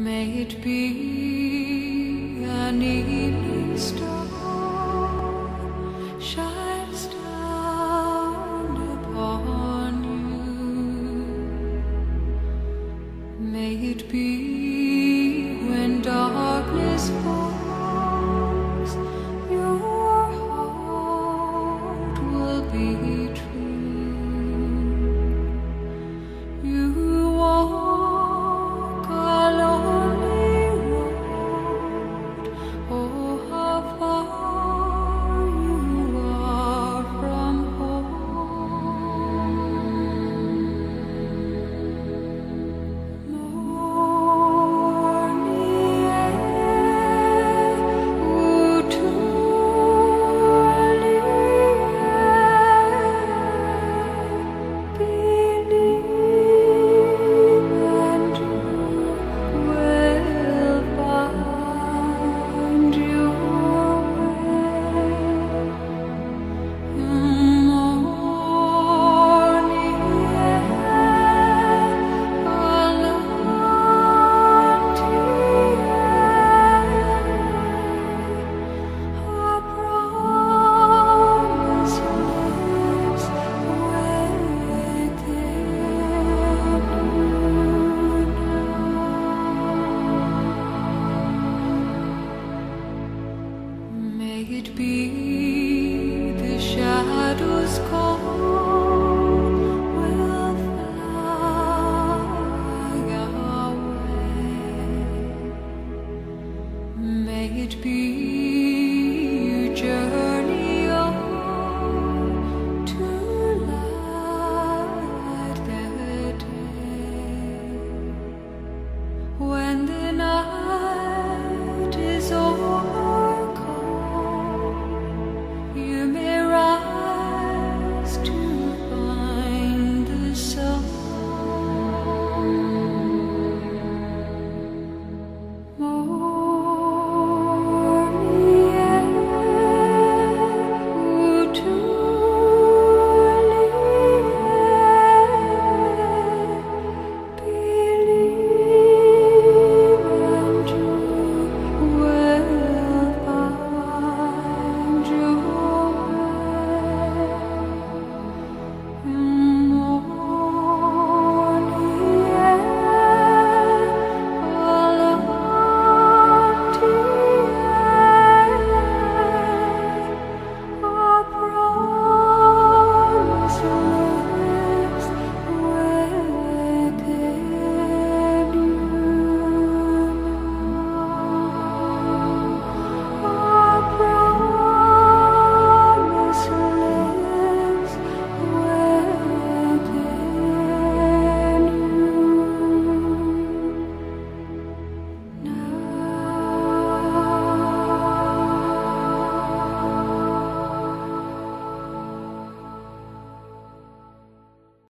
May it be an evening star shines down upon you. May it be. be the shadows call.